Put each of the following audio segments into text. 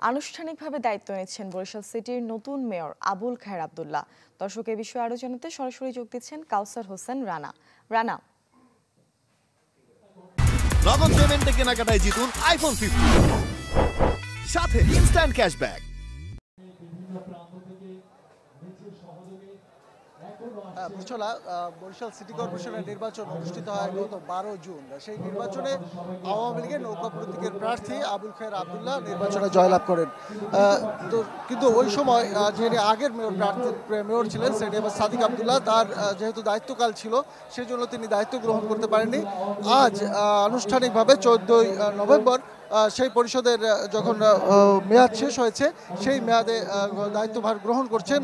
আনুষ্ঠানিকভাবে দায়িত্ব নিচ্ছেন বরিশাল সিটির নতুন মেয়র আবুল খায়ের আবদুল্লাহ। দর্শক এ বিষয়ে আরও জানাতে সরাসরি যোগ দিচ্ছেন কাউসার হোসেন রানা। রানা। নগদ পেমেন্টে কেনাকাটায় জিতুন আইফোন ফিফটি সাথে ইনস্ট্যান্ট ক্যাশব্যাক বুঝলা বরিশাল সিটি কর্পোরেশনের নির্বাচন অনুষ্ঠিত হয় গত বারো জুন। সেই নির্বাচনে আওয়ামী লীগের নৌকা প্রতীকের প্রার্থী আবুল খায়ের আবদুল্লাহ নির্বাচনে জয়লাভ করেন। তো কিন্তু ওই সময় যিনি আগের মেয়র, প্রার্থী, মেয়র ছিলেন সেটি এবার সাদিক আবদুল্লাহ, তার যেহেতু দায়িত্বকাল ছিল সেই জন্য তিনি দায়িত্ব গ্রহণ করতে পারেননি। আজ আনুষ্ঠানিকভাবে চোদ্দই নভেম্বর সেই পরিষদের যখন মেয়াদ শেষ হয়েছে সেই মেয়াদে দায়িত্বভার গ্রহণ করছেন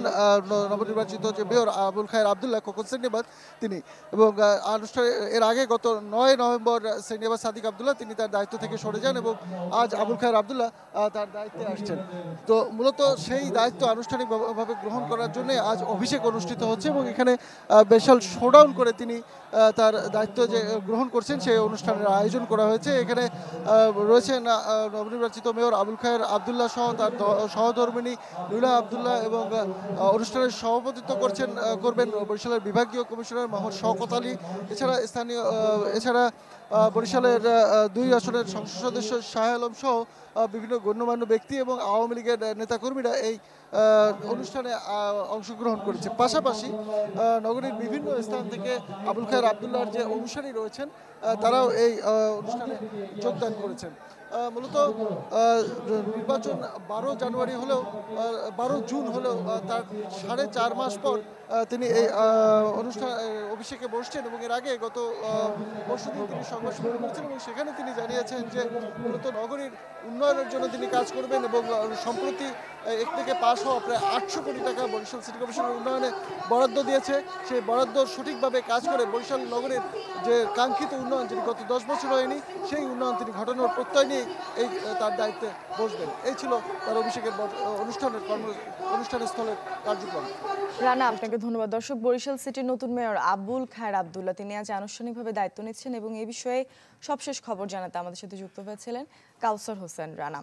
নবনির্বাচিত যে মেয়র আবুল খায়ের আবদুল্লাহ খোকন সেন্নিবাদ তিনি। এবং আহ, অনুষ্ঠানে এর আগে গত নয় নভেম্বর সেন্নিবাদ সাদিক আবদুল্লাহ তিনি তার দায়িত্ব থেকে সরে যান এবং আজ আবুল খায়ের আবদুল্লাহ তার দায়িত্বে আসছেন। তো মূলত সেই দায়িত্ব আনুষ্ঠানিকভাবে গ্রহণ করার জন্য আজ অভিষেক অনুষ্ঠিত হচ্ছে এবং এখানে বিশাল শোডাউন করে তিনি তার দায়িত্ব যে গ্রহণ করছেন সেই অনুষ্ঠানের আয়োজন করা হয়েছে। এখানে আহ, রয়েছেন নবনির্বাচিত মেয়র আবুল খায়ের আবদুল্লাহ সহ তার সহধর্মিনী নুলা আবদুল্লাহ এবং অনুষ্ঠানের সভাপতিত্ব করছেন করবেন বরিশালের বিভাগীয় কমিশনার মোহাম্মদ শওকত আলী। এছাড়া স্থানীয় এছাড়া বরিশালের দুই আসনের সংসদ সদস্য শাহ আলম সহ বিভিন্ন গণ্যমান্য ব্যক্তি এবং আওয়ামী লীগের নেতাকর্মীরা এই অনুষ্ঠানে অংশগ্রহণ করেছে। পাশাপাশি নগরীর বিভিন্ন স্থান থেকে আবুল খায়ের আবদুল্লাহর যে অনুসারী রয়েছেন তারাও এই অনুষ্ঠানে যোগদান করেছেন। মূলত নির্বাচন বারো জানুয়ারি হলেও বারো জুন হলেও তার সাড়ে চার মাস পর তিনি এই অনুষ্ঠান অভিষেকে বসছেন এবং এর আগে গত দিন তিনি সংবাদ সম্মেলন করেছেন এবং সেখানে তিনি জানিয়েছেন যে মূলত নগরীর উন্নয়নের জন্য তিনি কাজ করবেন এবং সম্প্রতি এক থেকে পাশ হওয়া প্রায় আটশো কোটি টাকা বরিশাল সিটি কর্পোরেশনের উন্নয়নে বরাদ্দ দিয়েছে। সেই বরাদ্দ সঠিকভাবে কাজ করে বরিশাল নগরের যে কাঙ্ক্ষিত উন্নয়ন, যেটি গত দশ বছর হয়নি, সেই উন্নয়ন তিনি ঘটানোর প্রত্যয় নিয়ে এই তার দায়িত্বে বসবেন। এই ছিল তার অভিষেকের অনুষ্ঠানের কর্ম, অনুষ্ঠানের স্থলের কার্যক্রম। রানা আপনাকে ধন্যবাদ। দর্শক, বরিশাল সিটির নতুন মেয়র আবুল খায়ের আবদুল্লাহ, তিনি আজ আনুষ্ঠানিকভাবে দায়িত্ব নিচ্ছেন এবং এই বিষয়ে সবশেষ খবর জানাতে আমাদের সাথে যুক্ত হয়েছিলেন কাউসার হোসেন রানা।